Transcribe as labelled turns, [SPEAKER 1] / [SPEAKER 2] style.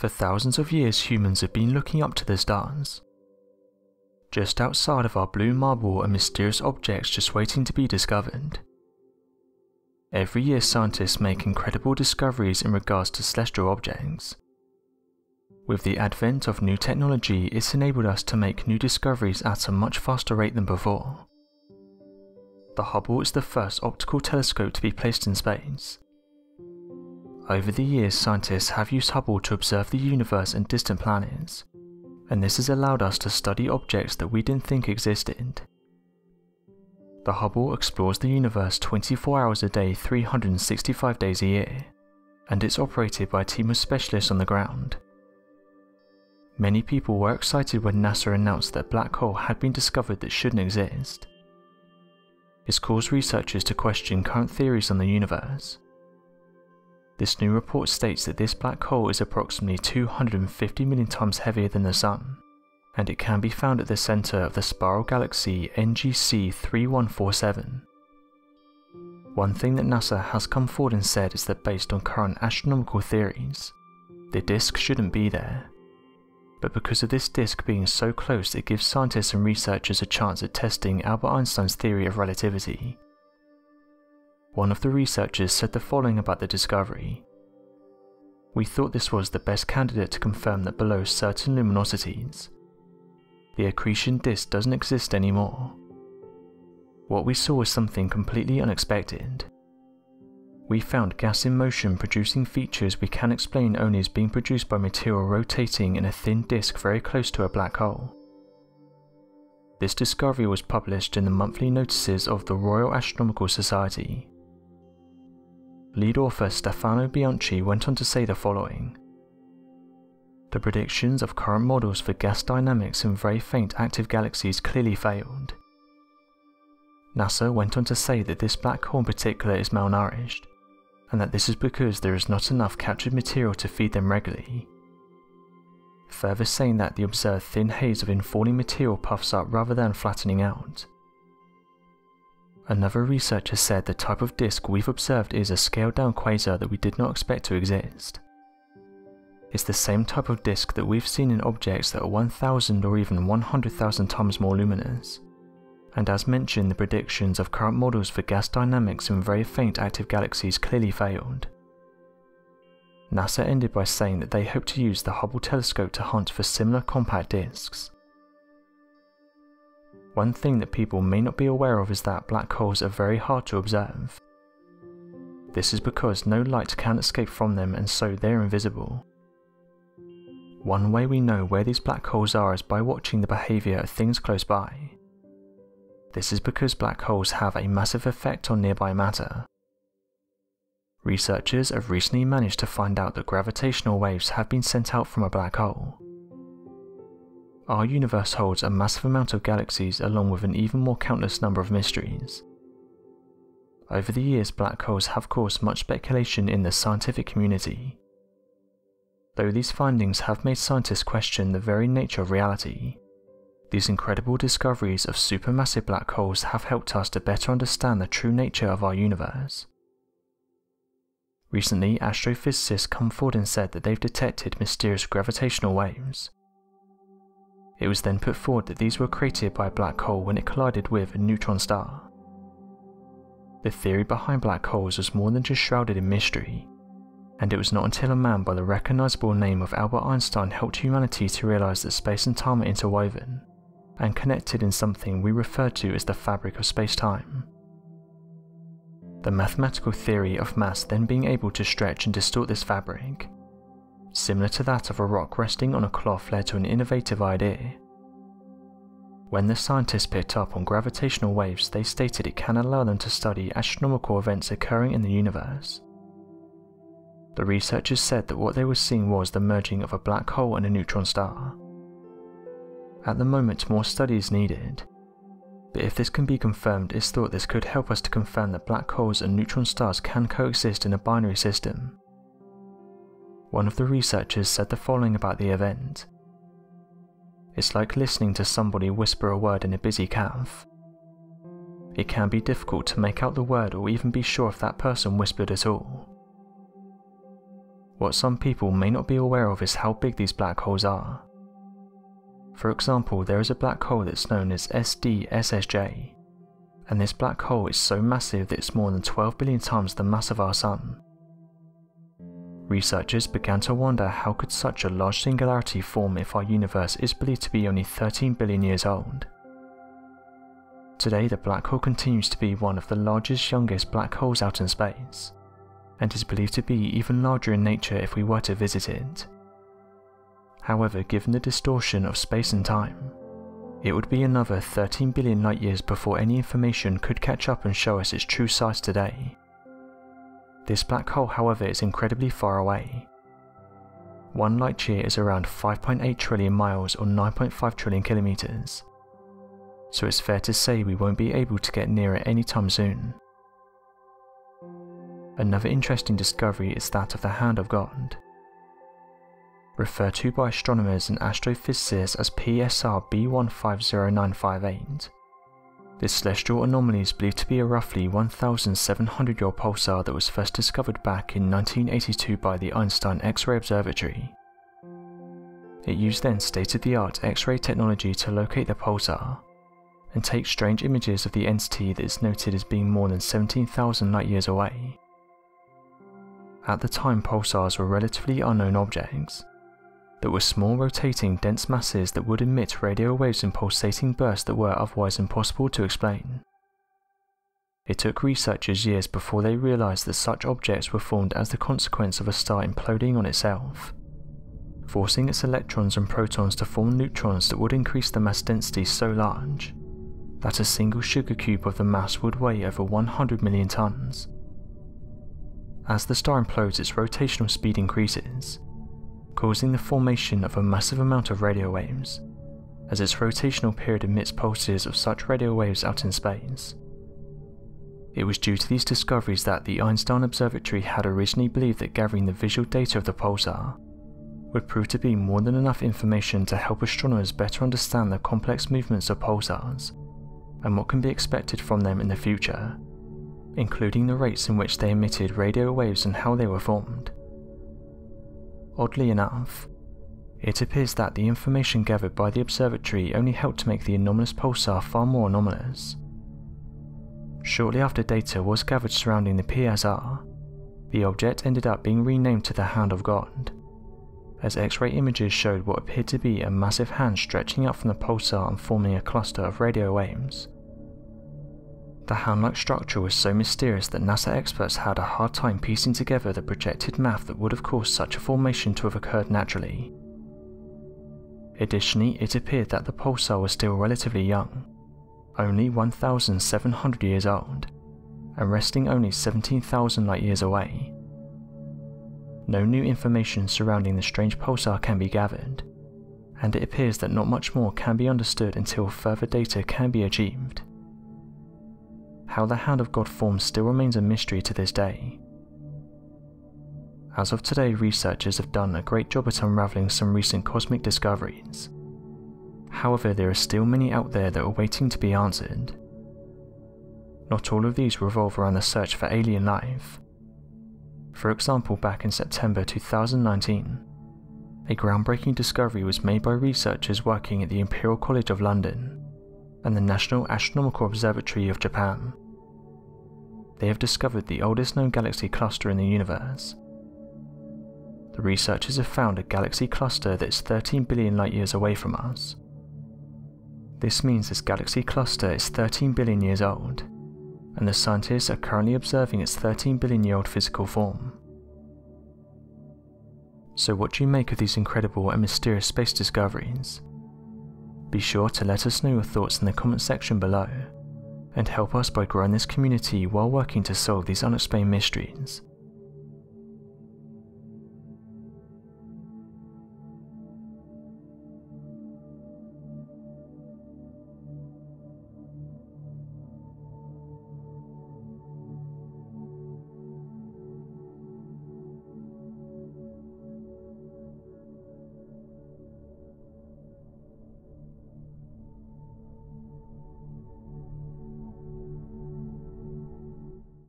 [SPEAKER 1] For thousands of years humans have been looking up to the stars. Just outside of our blue marble are mysterious objects just waiting to be discovered. Every year scientists make incredible discoveries in regards to celestial objects. With the advent of new technology, it's enabled us to make new discoveries at a much faster rate than before. The Hubble is the first optical telescope to be placed in space. Over the years, scientists have used Hubble to observe the universe and distant planets, and this has allowed us to study objects that we didn't think existed. The Hubble explores the universe 24 hours a day, 365 days a year, and it's operated by a team of specialists on the ground. Many people were excited when NASA announced that a black hole had been discovered that shouldn't exist. It's caused researchers to question current theories on the universe. This new report states that this black hole is approximately 250 million times heavier than the Sun, and it can be found at the center of the spiral galaxy NGC 3147. One thing that NASA has come forward and said is that based on current astronomical theories, the disk shouldn't be there, but because of this disk being so close it gives scientists and researchers a chance at testing Albert Einstein's theory of relativity. One of the researchers said the following about the discovery. We thought this was the best candidate to confirm that below certain luminosities, the accretion disk doesn't exist anymore. What we saw was something completely unexpected. We found gas in motion producing features we can explain only as being produced by material rotating in a thin disk very close to a black hole. This discovery was published in the monthly notices of the Royal Astronomical Society. Lead author Stefano Bianchi went on to say the following. The predictions of current models for gas dynamics in very faint active galaxies clearly failed. NASA went on to say that this black hole in particular is malnourished, and that this is because there is not enough captured material to feed them regularly. Further saying that the observed thin haze of infalling material puffs up rather than flattening out. Another researcher said the type of disk we've observed is a scaled down quasar that we did not expect to exist. It's the same type of disk that we've seen in objects that are 1000 or even 100,000 times more luminous and as mentioned the predictions of current models for gas dynamics in very faint active galaxies clearly failed. NASA ended by saying that they hope to use the Hubble telescope to hunt for similar compact disks. One thing that people may not be aware of is that black holes are very hard to observe. This is because no light can escape from them and so they're invisible. One way we know where these black holes are is by watching the behaviour of things close by. This is because black holes have a massive effect on nearby matter. Researchers have recently managed to find out that gravitational waves have been sent out from a black hole. Our universe holds a massive amount of galaxies along with an even more countless number of mysteries. Over the years, black holes have caused much speculation in the scientific community. Though these findings have made scientists question the very nature of reality, these incredible discoveries of supermassive black holes have helped us to better understand the true nature of our universe. Recently, astrophysicists come forward and said that they've detected mysterious gravitational waves. It was then put forward that these were created by a black hole when it collided with a neutron star. The theory behind black holes was more than just shrouded in mystery, and it was not until a man by the recognizable name of Albert Einstein helped humanity to realize that space and time are interwoven and connected in something we refer to as the fabric of space-time. The mathematical theory of mass then being able to stretch and distort this fabric, similar to that of a rock resting on a cloth led to an innovative idea. When the scientists picked up on gravitational waves, they stated it can allow them to study astronomical events occurring in the universe. The researchers said that what they were seeing was the merging of a black hole and a neutron star, at the moment, more study is needed. But if this can be confirmed, it's thought this could help us to confirm that black holes and neutron stars can coexist in a binary system. One of the researchers said the following about the event. It's like listening to somebody whisper a word in a busy caf. It can be difficult to make out the word or even be sure if that person whispered at all. what some people may not be aware of is how big these black holes are. For example, there is a black hole that's known as SDSSJ, and this black hole is so massive that it's more than 12 billion times the mass of our Sun. Researchers began to wonder how could such a large singularity form if our universe is believed to be only 13 billion years old. Today the black hole continues to be one of the largest youngest black holes out in space, and is believed to be even larger in nature if we were to visit it. However, given the distortion of space and time, it would be another 13 billion light years before any information could catch up and show us its true size today. This black hole however is incredibly far away. One light year is around 5.8 trillion miles or 9.5 trillion kilometers, so it's fair to say we won't be able to get near it anytime soon. Another interesting discovery is that of the Hand of God referred to by astronomers and astrophysicists as PSR B150958. This celestial anomaly is believed to be a roughly 1,700 year old pulsar that was first discovered back in 1982 by the Einstein X-ray Observatory. It used then state-of-the-art X-ray technology to locate the pulsar and take strange images of the entity that is noted as being more than 17,000 light years away. At the time pulsars were relatively unknown objects, that were small rotating dense masses that would emit radio waves in pulsating bursts that were otherwise impossible to explain. It took researchers years before they realized that such objects were formed as the consequence of a star imploding on itself, forcing its electrons and protons to form neutrons that would increase the mass density so large that a single sugar cube of the mass would weigh over 100 million tons. As the star implodes, its rotational speed increases, causing the formation of a massive amount of radio waves, as its rotational period emits pulses of such radio waves out in space. It was due to these discoveries that the Einstein Observatory had originally believed that gathering the visual data of the pulsar would prove to be more than enough information to help astronomers better understand the complex movements of pulsars and what can be expected from them in the future, including the rates in which they emitted radio waves and how they were formed. Oddly enough, it appears that the information gathered by the observatory only helped to make the anomalous pulsar far more anomalous. Shortly after data was gathered surrounding the PSR, the object ended up being renamed to the Hand of God, as X-ray images showed what appeared to be a massive hand stretching out from the pulsar and forming a cluster of radio waves. The hand-like structure was so mysterious that NASA experts had a hard time piecing together the projected math that would have caused such a formation to have occurred naturally. Additionally, it appeared that the pulsar was still relatively young, only 1,700 years old, and resting only 17,000 light years away. No new information surrounding the strange pulsar can be gathered, and it appears that not much more can be understood until further data can be achieved how the Hand of God forms still remains a mystery to this day. As of today, researchers have done a great job at unravelling some recent cosmic discoveries. However, there are still many out there that are waiting to be answered. Not all of these revolve around the search for alien life. For example, back in September 2019, a groundbreaking discovery was made by researchers working at the Imperial College of London and the National Astronomical Observatory of Japan. They have discovered the oldest known galaxy cluster in the universe. The researchers have found a galaxy cluster that is 13 billion light years away from us. This means this galaxy cluster is 13 billion years old, and the scientists are currently observing its 13 billion year old physical form. So what do you make of these incredible and mysterious space discoveries? Be sure to let us know your thoughts in the comment section below, and help us by growing this community while working to solve these unexplained mysteries.